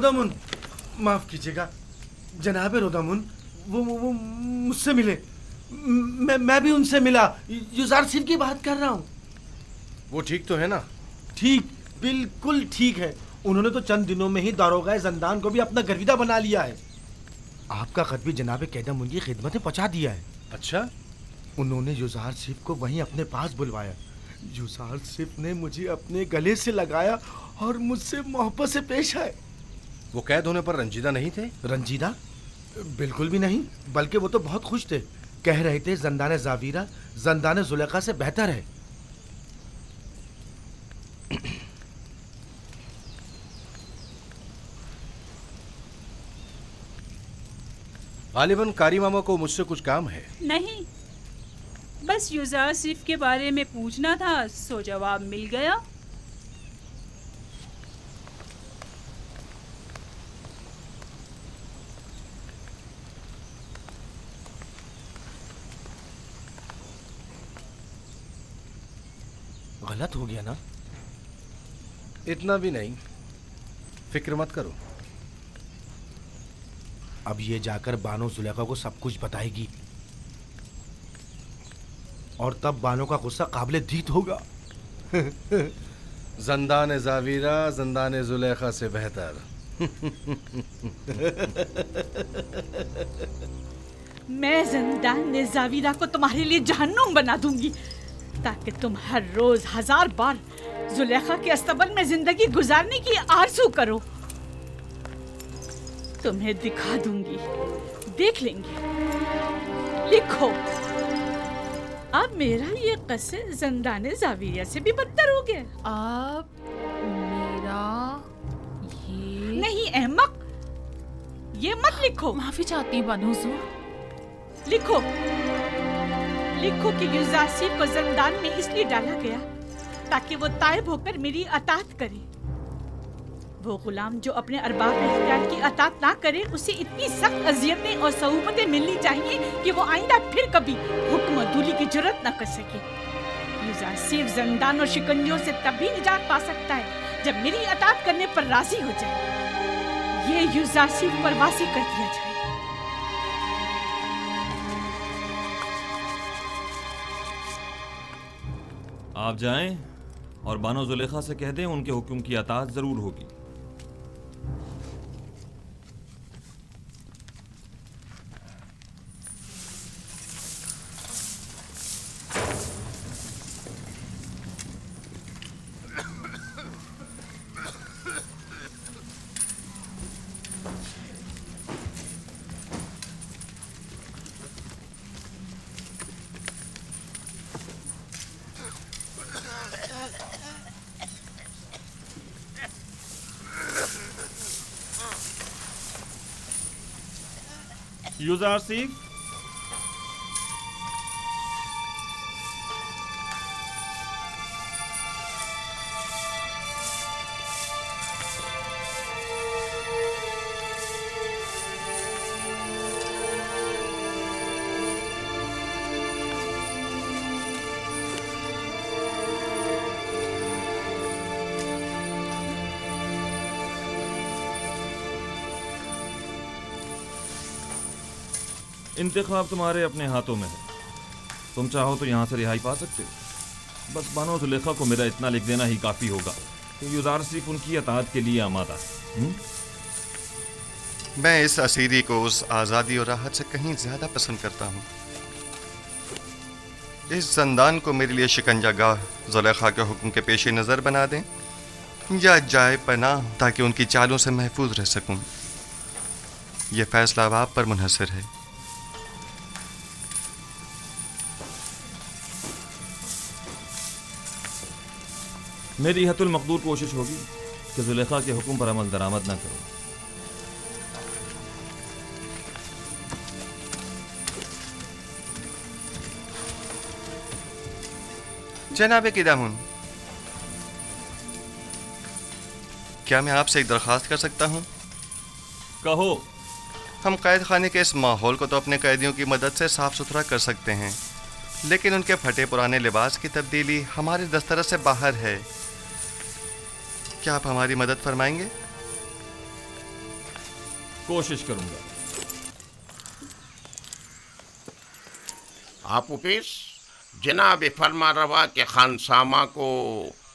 रोदामुन माफ़ कीजिएगा। जनाब रोदामुन वो वो, वो मुझसे मिले। मैं मैं भी उनसे मिला। युजार सिंह की बात कर रहा हूँ। वो ठीक तो है ना? ठीक बिल्कुल ठीक है। उन्होंने तो चंद दिनों में ही दारोगा जंदान को भी अपना गर्विदा बना लिया है। आपका खत भी जनाब कैदम उनकी खिदमत में पहुँचा दिया है। अच्छा। उन्होंने युजार सिफ को वहीं अपने पास बुलवाया। युजार सिफ ने मुझे अपने गले से लगाया और मुझसे मोहब्बत से पेश आए। वो कैद होने पर रंजीदा नहीं थे? रंजीदा? बिल्कुल भी नहीं बल्कि वो तो बहुत खुश थे। कह रहे थे जंदान जावीरा जंदान जुलेखा से बेहतर है। गालिबन कारी मामा को मुझसे कुछ काम है। नहीं बस युजा सिफ के बारे में पूछना था सो जवाब मिल गया। गलत हो गया ना? इतना भी नहीं। फ़िक्र मत करो। अब ये जाकर बानो जुलेखा को सब कुछ बताएगी। और तब बानो का गुस्सा काबिल दीत होगा। जंदान जावीरा जंदान जुलेखा से बेहतर। मैं जंदान जावीरा को तुम्हारे लिए जहन्नुम बना दूँगी। ताकि तुम हर रोज हज़ार बार जुलेखा के अस्तबल में ज़िंदगी गुजारने की आरज़ू करो। तुम्हें दिखा दूँगी देख लेंगे। लिखो। अब मेरा ये कसे जंदान जाविया से भी बदतर हो गया। अब मेरा ये नहीं अहमक ये मत लिखो। माफ़ी चाहती हूँ बानो लिखो। लिखो कि युजासी को जंदान में इसलिए डाला गया ताकि वो तायब होकर मेरी अतात करे। वो गुलाम जो अपने अरबाब इख्तियार की अतात ना करे, उसे इतनी सख्त अजियतें और सहूबतें मिलनी चाहिए कि वो आइंदा फिर कभी हुक्म दूली की ज़रूरत न कर सके। सिर्फ़ जंदान और शिकंजों से तभी निजात पा सकता है जब मेरी अतात करने पर राज़ी हो जाए। ये युजासिफ पर वासी कर दिया जाए। आप जाएँ और बानो जुलेखा से कह दें उनके हुक्म की अताज़ ज़रूर होगी। user sig इंतखाब तुम्हारे अपने हाथों में है। तुम चाहो तो यहाँ से रिहाई पा सकते हो। बस बानो जुलेखा को मेरा इतना लिख देना ही काफ़ी होगा। कि युजार सिर्फ़ उनकी अतात के लिए आमादा है? मैं इस असीरी को उस आज़ादी और राहत से कहीं ज़्यादा पसंद करता हूँ। इस जंदान को मेरे लिए शिकंजा गाह जुलेखा के हुक्म के पेश नज़र बना दें, या जाए पना ताकि उनकी चालों से महफूज रह सकूँ। यह फैसला अब आप पर मुनहसर है। मेरी हतुल मकदूर कोशिश होगी कि जुलेखा के हुक्म पर अमल दरामद न करो। जनाब किदामुन क्या मैं आपसे एक दरख्वास्त कर सकता हूँ? कहो। हम कैद खाने के इस माहौल को तो अपने कैदियों की मदद से साफ़ सुथरा कर सकते हैं लेकिन उनके फटे पुराने लिबास की तब्दीली हमारे दस्तरस से बाहर है। क्या आप हमारी मदद फरमाएँगे? कोशिश करूँगा। आप उपेश जनाब फरमा रवा के खानसामा को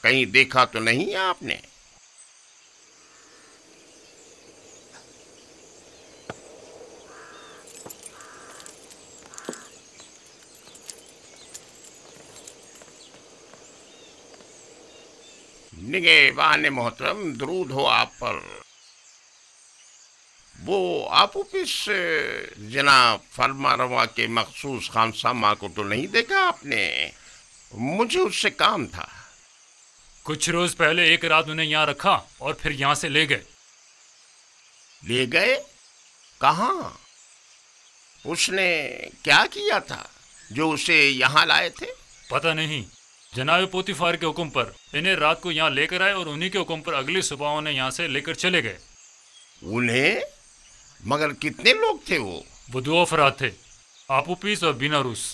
कहीं देखा तो नहीं है आपने? निगेबान मोहतरम दरूद हो आप पर। वो आप ऑफ़िस जनाब फरमा रवा के मखसूस खानसामा को तो नहीं देखा आपने? मुझे उससे काम था। कुछ रोज पहले एक रात उन्हें यहाँ रखा और फिर यहाँ से ले गए। ले गए? कहा? उसने क्या किया था जो उसे यहाँ लाए थे? पता नहीं। जनाब पोतीफार के हुक्म पर। इन्हें रात को यहाँ लेकर आए और उन्हीं के हुक्म पर अगली सुबह उन्हें यहाँ से लेकर चले गए। उन्हें? मगर कितने लोग थे वो? वो दो अफराद थे आपू पीस और बीना रूस।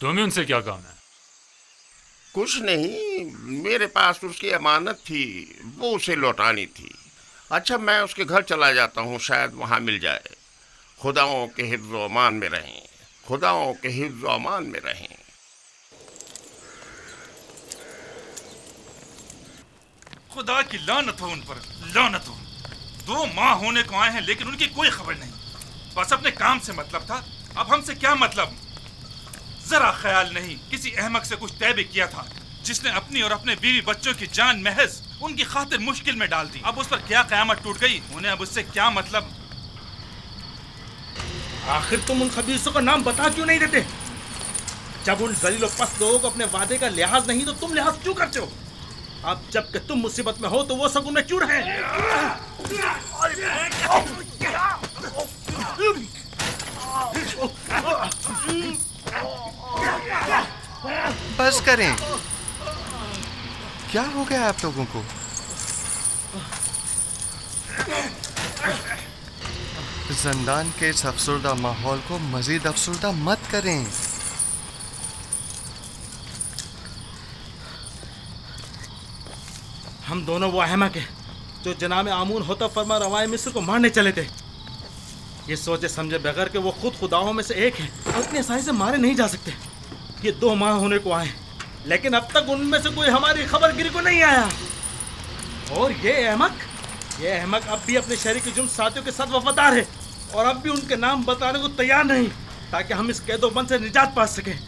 तुम्हें उनसे क्या काम है? कुछ नहीं मेरे पास उसकी अमानत थी वो उसे लौटानी थी। अच्छा मैं उसके घर चला जाता हूँ शायद वहाँ मिल जाए। खुदाओं के हिफ्ज अमान में रहें खुदाओं के हिफ्ज अमान में रहें। खुदा की लानत हो उन पर। लानत हो। दो माह होने को आए हैं, लेकिन उनकी कोई खबर नहीं। बस अपने काम से मतलब था। अब हमसे क्या मतलब? जरा ख्याल नहीं, किसी अहमक से कुछ तय भी किया था, जिसने अपनी और अपने बीवी बच्चों की जान महज उनकी खातिर मुश्किल में डाल दी। अब उस पर क्या कयामत टूट गई? उन्हें अब उससे क्या मतलब? आखिर तुम उन खबीसों का नाम बता क्यों नहीं देते? जब उन जलीलो पस्त लोगों को अपने वादे का लिहाज नहीं तो तुम लिहाज क्यों करते हो? अब जब तुम मुसीबत में हो तो वो सब में क्यों रहे? बस करें। क्या हो गया आप लोगों को? जंदान के इस अफसरदा माहौल को मजीद अफसरदा मत करें। हम दोनों वो अहमक हैं, जो जनाब आमून होता फरमा रवाए मिस्र को मारने चले थे। ये सोचे समझे बगैर कि वो खुद खुदाओं में से एक है और इतनी आसानी से मारे नहीं जा सकते। ये दो माह होने को आए लेकिन अब तक उनमें से कोई हमारी खबर गिरी को नहीं आया। और ये अहमक ये अहमक अब भी अपने शहरी के जुम्म साथियों के साथ वफादार है और अब भी उनके नाम बताने को तैयार नहीं, ताकि हम इस कैदोबंद से निजात पा सकें।